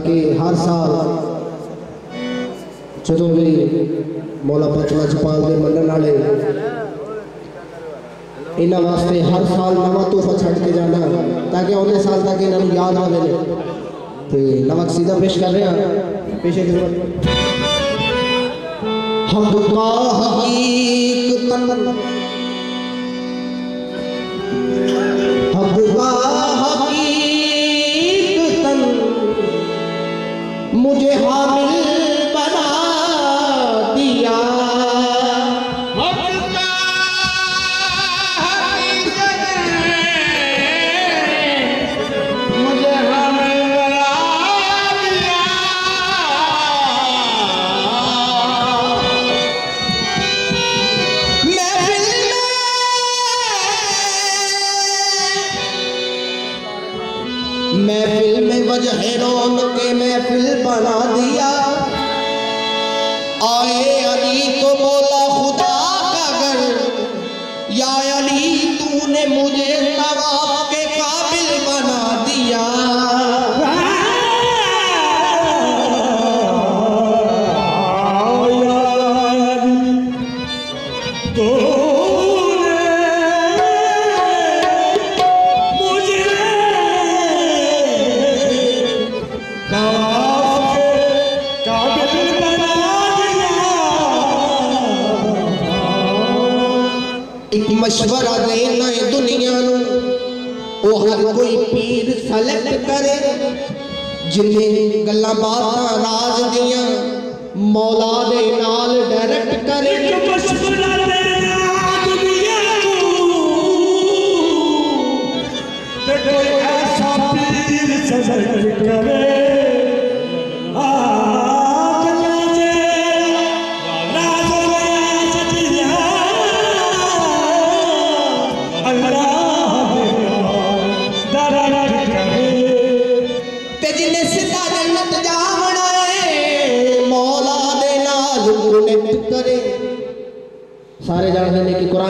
تاکہ ہر سال جدو بھی مولا پتلا چپال دے منن والے انہاں واسطے ہر سال نواں تحفہ چھڑ کے جانا تاکہ اگلے سال تک انہاں نوں یاد آوے تے نواں قصیدہ پیش کر رہے ہیں پیش ہے خدمت حق بنا دیا۔ آئے علی تو بولا، خدا کا گھر۔ یا علی، تو نے مجھے طواف ایک مشورہ دینا ہے دنیا نو۔ او ہر کوئی پیر سلیکٹ کرے، جنہیں گلہ باتاں راز دیاں، مولا دے نال ڈائریکٹ کرے۔ تے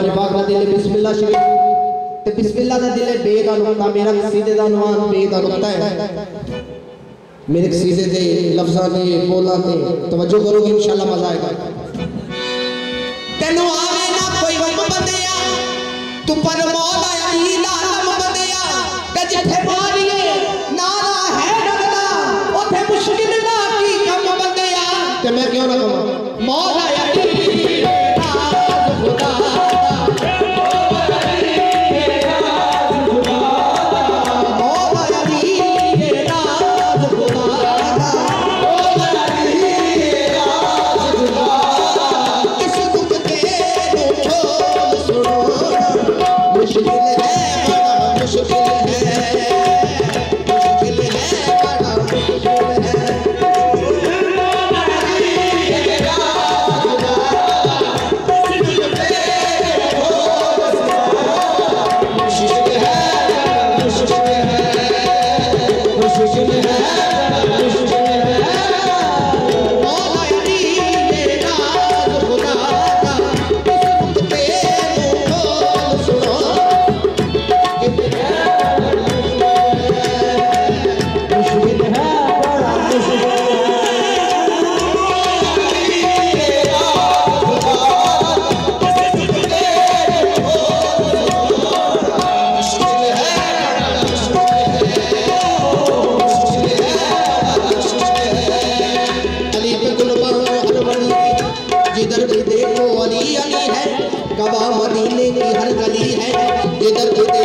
قرآن پاک کا دل ہے بسم اللہ شریف تے بسم اللہ دا دل بے دا نقطہ میرا قصیدے دا عنوان بے دا نقطہ ہے میرے قصیدے دے لفظاں دے بولاں دے توجہ کرو گے انشاءاللہ مزہ آئے گا تینو آوے نہ کوئی غم بندیا تو پر مولا علی لالم بندیا تے جتھے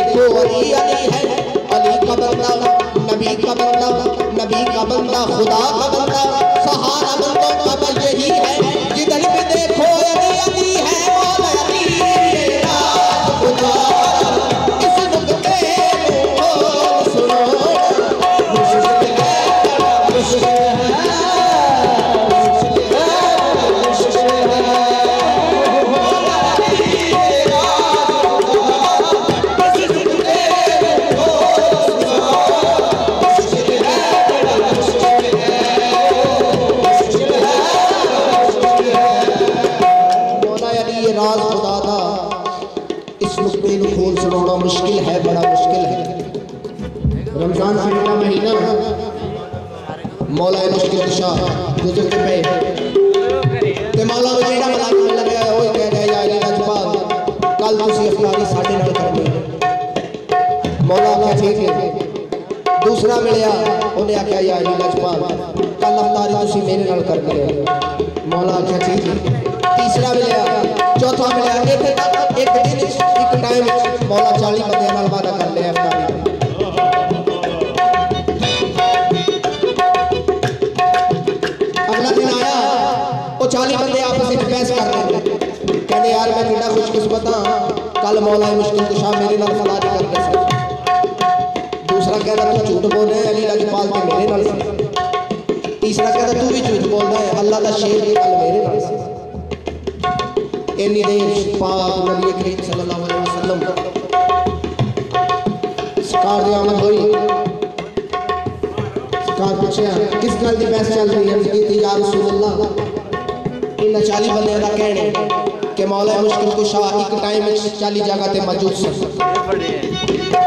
جدھر ولی علی علی ہے، علی کا بندہ، نبی کا بندہ، نبی کا بندہ، خدا کا بندہ، سہارا بندوں کا بل یہی ہے۔ مولا اے مشکل کشا گزر کے پے تے مولا نو جیڑا بلا کر لگا ہے اوہی کہہ گیا یا علی لجپال کل تسی افلاقی ساڈے نال دے مولا آکھیا ٹھیک ہے۔ دوسرا ملیا، انہیں آکھیا یا علی لجپال کل افطاری تسی میرے نال کر دے مولا آکھیا ٹھیک ہے۔ تیسرا ملیا، چوتھا ملیا، ایک ایک دن، ایک ٹائم مولا 40 بندیاں نال وعدہ کر پتا کل مولا مشکل کشا میرے نال خلا نہیں کر دے دوسرا کہہ رہا تو چھوٹ بول رہے ہیں علی لجپال کے میرے نال تیسرا کہہ رہا تو بھی چھوٹ بول رہا ہے، اللہ دا شیر بھی کل میرے نال اینی دیر پاک نبی کریم صلی اللہ علیہ وسلم سکار دی آمد ہوئی۔ سکار پچھے ہیں کس گل دی بحث چل رہی ہے؟ یہ یا رسول اللہ انہ چالی بندے دا کہنے۔ کہ مولا مشکل کشا ایک ٹائم چالی جگہ تے موجود سن۔